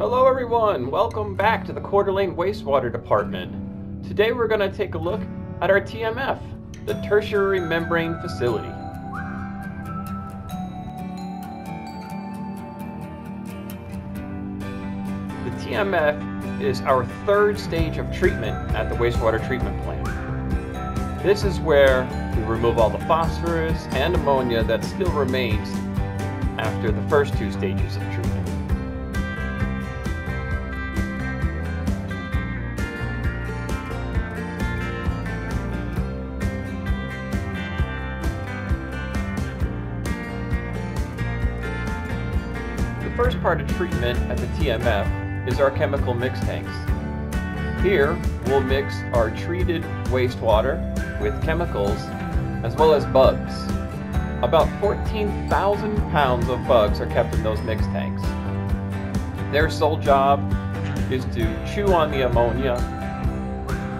Hello everyone, welcome back to the Coeur d'Alene Wastewater Department. Today we're going to take a look at our TMF, the Tertiary Membrane Facility. The TMF is our third stage of treatment at the wastewater treatment plant. This is where we remove all the phosphorus and ammonia that still remains after the first two stages of treatment. First part of treatment at the TMF is our chemical mix tanks. Here, we'll mix our treated wastewater with chemicals as well as bugs. About 14,000 pounds of bugs are kept in those mix tanks. Their sole job is to chew on the ammonia,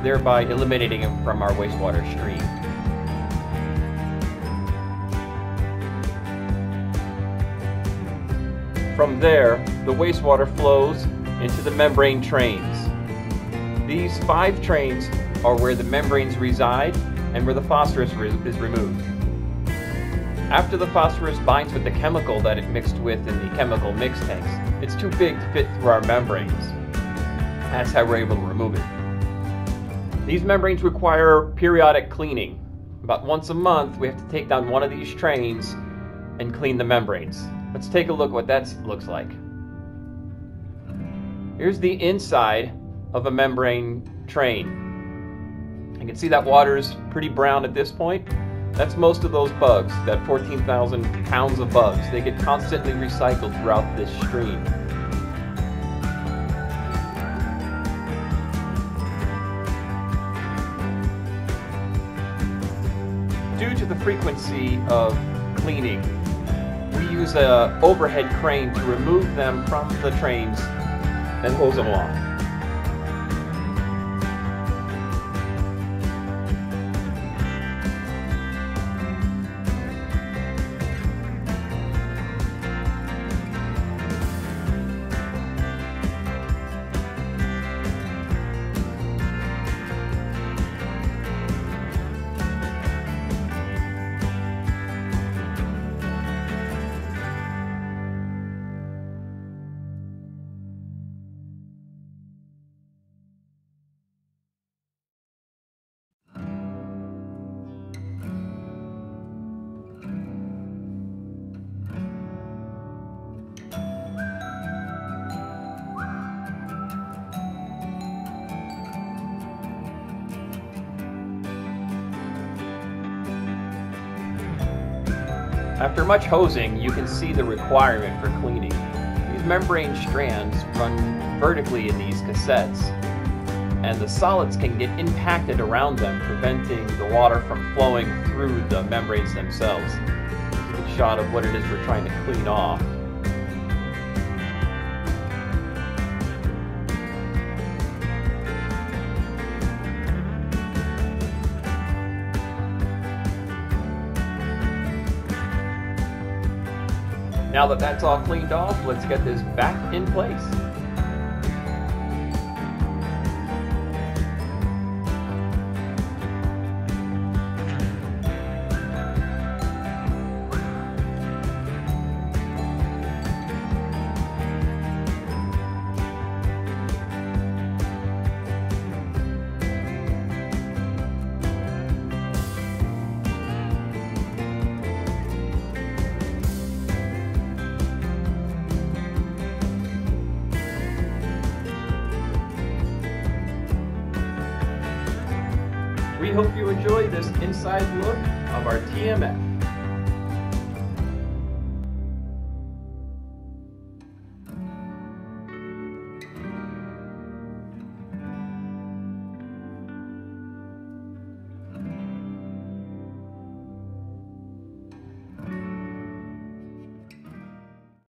thereby eliminating it from our wastewater stream. From there, the wastewater flows into the membrane trains. These five trains are where the membranes reside and where the phosphorus is removed. After the phosphorus binds with the chemical that it mixed with in the chemical mix tanks, it's too big to fit through our membranes. That's how we're able to remove it. These membranes require periodic cleaning. About once a month, we have to take down one of these trains and clean the membranes. Let's take a look what that looks like. Here's the inside of a membrane train. You can see that water is pretty brown at this point. That's most of those bugs, that 14,000 pounds of bugs. They get constantly recycled throughout this stream. Due to the frequency of cleaning, use a overhead crane to remove them from the trains and hose them off. After much hosing, you can see the requirement for cleaning. These membrane strands run vertically in these cassettes, and the solids can get impacted around them, preventing the water from flowing through the membranes themselves. Is a shot of what it is we're trying to clean off. Now that that's all cleaned off, let's get this back in place. We hope you enjoy this inside look of our TMF.